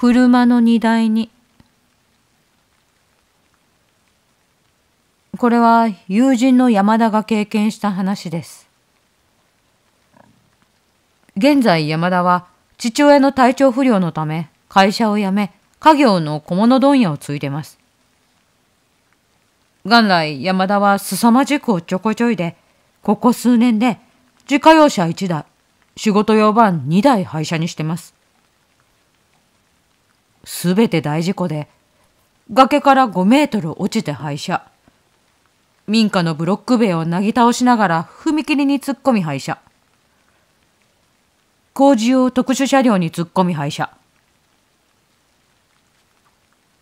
車の荷台に。これは友人の山田が経験した話です。現在山田は父親の体調不良のため会社を辞め家業の小物問屋を継いでます。元来山田は凄まじくおっちょこちょいで、ここ数年で自家用車1台、仕事用バン2台廃車にしてます。すべて大事故で、崖から5メートル落ちて廃車。民家のブロック塀をなぎ倒しながら踏切に突っ込み廃車。工事用特殊車両に突っ込み廃車。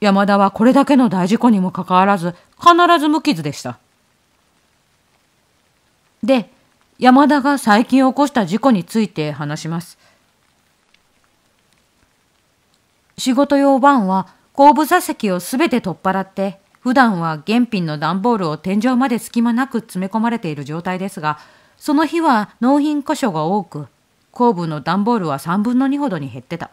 山田はこれだけの大事故にもかかわらず必ず無傷でした。で、山田が最近起こした事故について話します。仕事用バンは後部座席をすべて取っ払って、普段は原品の段ボールを天井まで隙間なく詰め込まれている状態ですが、その日は納品箇所が多く、後部の段ボールは3分の2ほどに減ってた。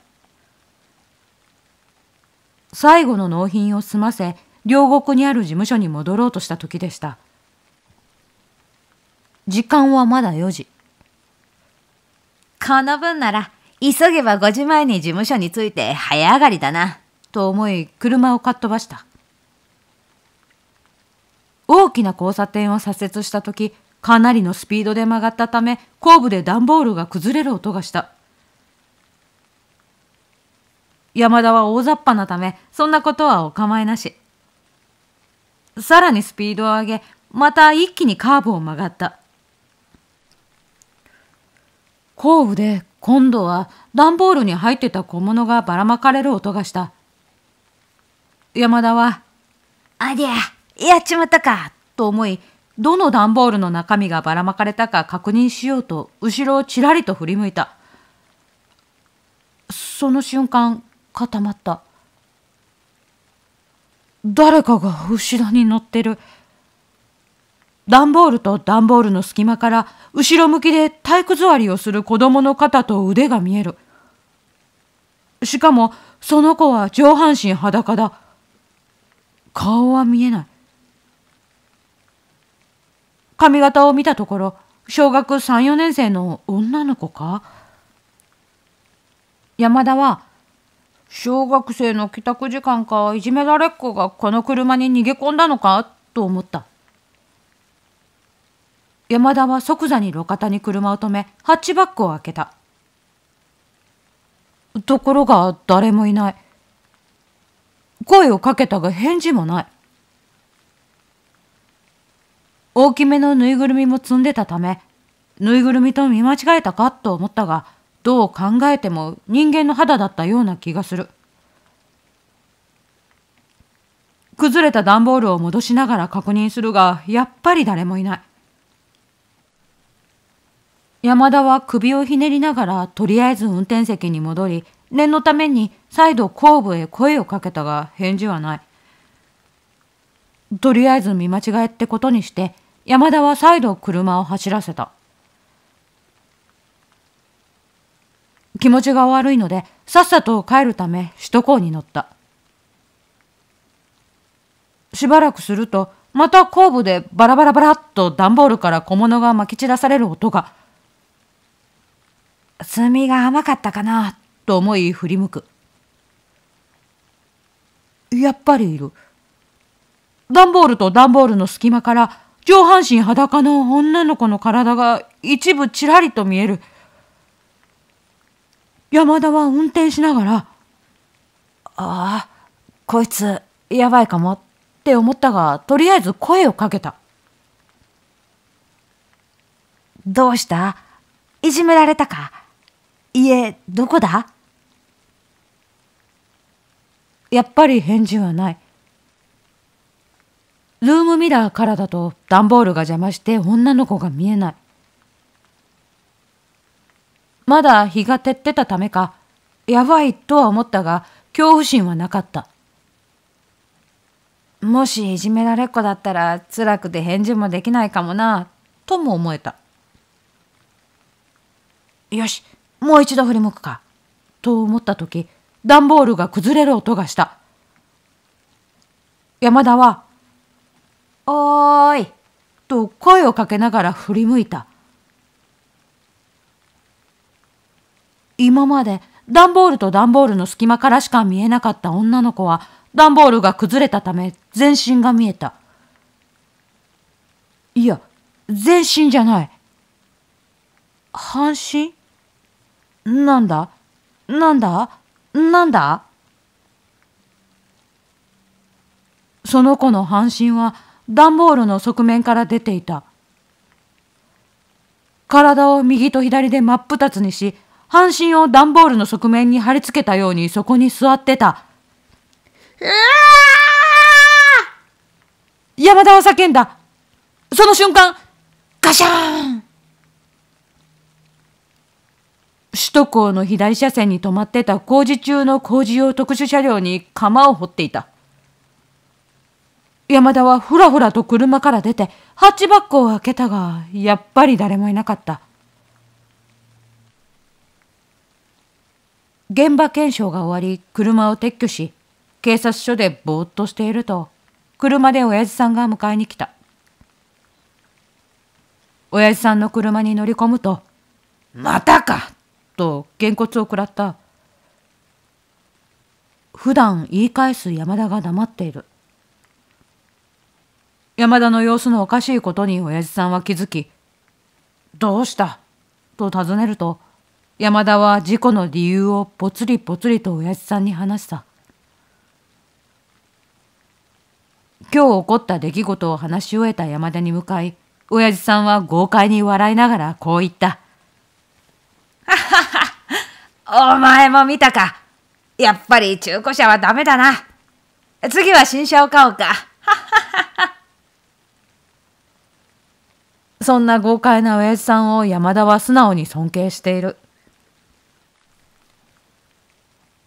最後の納品を済ませ、両国にある事務所に戻ろうとした時でした。時間はまだ4時。この分なら、急げば5時前に事務所に着いて早上がりだな。と思い、車をかっ飛ばした。大きな交差点を左折した時、かなりのスピードで曲がったため、後部で段ボールが崩れる音がした。山田は大雑把なため、そんなことはお構いなし。さらにスピードを上げ、また一気にカーブを曲がった。後部で今度は段ボールに入ってた小物がばらまかれる音がした。山田は、ありゃ、やっちまったか、と思い、どの段ボールの中身がばらまかれたか確認しようと、後ろをちらりと振り向いた。その瞬間、固まった。誰かが後ろに乗ってる。段ボールと段ボールの隙間から後ろ向きで体育座りをする子供の肩と腕が見える。しかもその子は上半身裸だ。顔は見えない。髪型を見たところ、小学3、4年生の女の子か？山田は、小学生の帰宅時間かいじめられっ子がこの車に逃げ込んだのか？と思った。山田は即座に路肩に車を止め、ハッチバックを開けた。ところが誰もいない。声をかけたが返事もない。大きめのぬいぐるみも積んでたため、ぬいぐるみと見間違えたかと思ったが、どう考えても人間の肌だったような気がする。崩れた段ボールを戻しながら確認するが、やっぱり誰もいない。山田は首をひねりながらとりあえず運転席に戻り、念のために再度後部へ声をかけたが返事はない。とりあえず見間違えってことにして山田は再度車を走らせた。気持ちが悪いのでさっさと帰るため首都高に乗った。しばらくするとまた後部でバラバラバラっと段ボールから小物がまき散らされる音が。炭が甘かったかなと思い振り向く。やっぱりいる。段ボールと段ボールの隙間から上半身裸の女の子の体が一部ちらりと見える。山田は運転しながら、ああ、こいつやばいかもって思ったが、とりあえず声をかけた。どうした？いじめられたか？家、どこだ？やっぱり返事はない。ルームミラーからだと段ボールが邪魔して女の子が見えない。まだ日が照ってたためか、やばいとは思ったが、恐怖心はなかった。もしいじめられっ子だったら辛くて返事もできないかもな、とも思えた。よし、もう一度振り向くか。と思った時、段ボールが崩れる音がした。山田は、おーいと声をかけながら振り向いた。今まで段ボールと段ボールの隙間からしか見えなかった女の子は段ボールが崩れたため全身が見えた。いや、全身じゃない。半身？なんだ？なんだ？なんだ？その子の半身は段ボールの側面から出ていた。体を右と左で真っ二つにし、半身を段ボールの側面に貼り付けたようにそこに座ってた。うわ山田は叫んだ。その瞬間、ガシャーン首都高の左車線に止まってた工事中の工事用特殊車両に釜を掘っていた。山田はふらふらと車から出てハッチバックを開けたが、やっぱり誰もいなかった。現場検証が終わり、車を撤去し、警察署でぼーっとしていると、車で親父さんが迎えに来た。親父さんの車に乗り込むと、またかとげんこつを食らった。普段言い返す山田が黙っている。山田の様子のおかしいことに親父さんは気づき、どうした？と尋ねると、山田は事故の理由をぽつりぽつりと親父さんに話した。今日起こった出来事を話し終えた山田に向かい、親父さんは豪快に笑いながらこう言った。お前も見たか。やっぱり中古車はダメだな。次は新車を買おうか。そんな豪快な親父さんを山田は素直に尊敬している。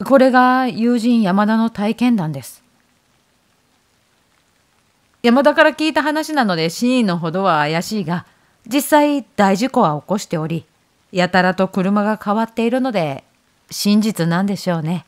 これが友人山田の体験談です。山田から聞いた話なので真意のほどは怪しいが、実際大事故は起こしており、やたらと車が変わっているので、真実なんでしょうね。